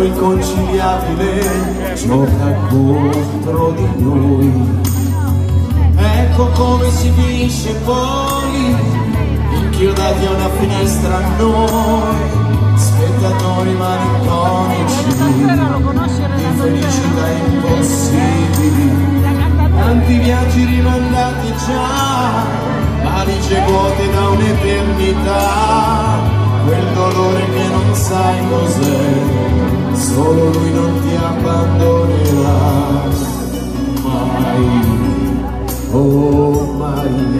l'uomo inconciliabile gioca contro di noi. Ecco come si finisce poi, inchiodati a una finestra noi, spettatori malinconici, di felicità impossibili, tanti viaggi rimandati già, valigie vuote da un'eternità quel dolore che non sai cos'è, solo lui non ti abbandonerà mai, oh mai.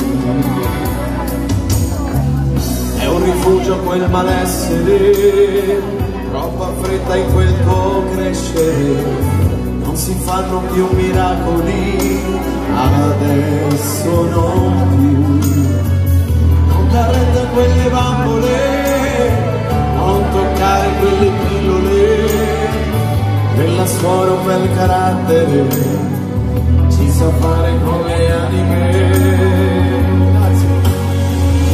È un rifugio quel malessere, troppa fretta in quel tuo crescere, non si fanno più miracoli, adesso non più. Non dà retta quelle bambole quelle pillole della suora un bel carattere ci sa fare con le anime. Grazie.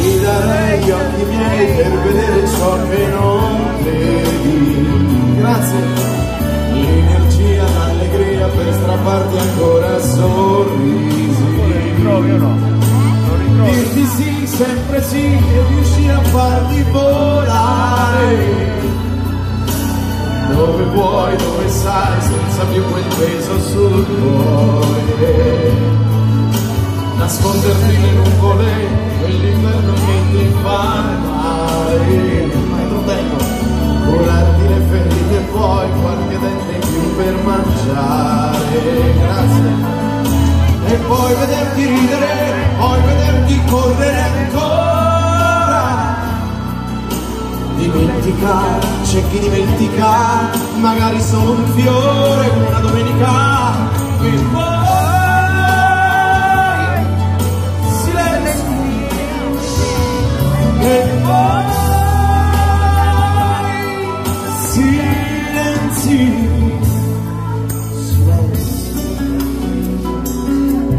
ti darei gli occhi miei per vedere ciò che non vedi grazie. L'energia l'allegria per strapparti ancora sorrisi ritrovi o no? dirti sì, sempre sì, e riuscire a farti volare più quel peso sul cuore. Nasconderti le nuvole, quell'inverno che ti fa male. Curarti le ferite e poi qualche dente in più per mangiare. Grazie. E poi vederti ridere, poi vederti correre chi dimentica, magari solo un fiore, una domenica, e poi silenzio, e poi silenzi.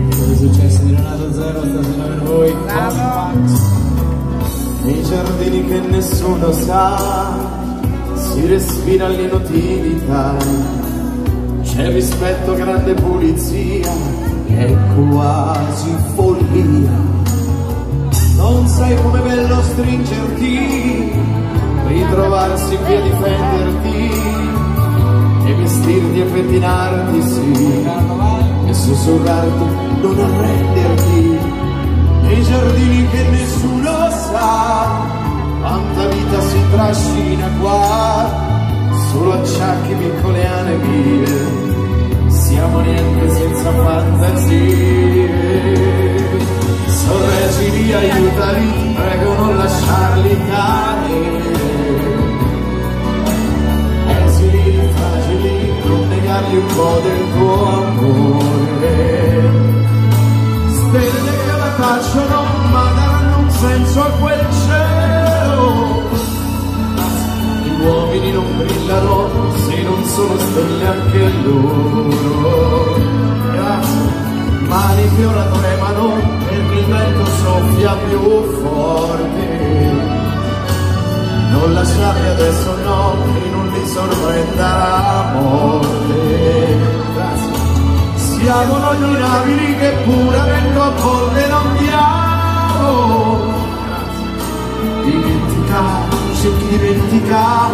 Cosa è successo di Renato Zero stasera per voi? Bravo! nei giardini che nessuno sa, si respira l'inutilità, c'è rispetto, grande pulizia, è quasi follia. Non sai com'è bello stringerti, ritrovarsi qui a difenderti, e vestirti e pettinarti, sì, e sussurrarti, non arrenderti. Nei giardini che nessuno sa quanta vita si trascina qua solo acciacchi piccole anemie siamo niente senza fantasie. Sorreggili, aiutali prego non lasciarli cadere. Esili, fragili non negargli un po' del tuo amore. Stelle tacciono ma daranno un senso a quel cielo brillano se non sono stelle anche loro. Grazie. Mani che ora tremano perché il vento soffia più forte. Non lasciarli adesso no che non li sorprenda la morte. Grazie. Siamo noi mirabili che pure avendo a volte non diamo dimentica, c'è chi dimentica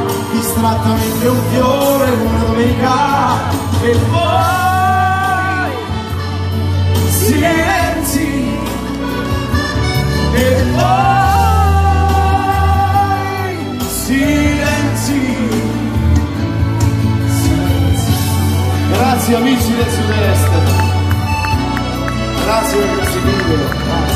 distrattamente un fiore una domenica e poi silenzi e poi silenzi Grazie amici del sud-est. Grazie per questo video.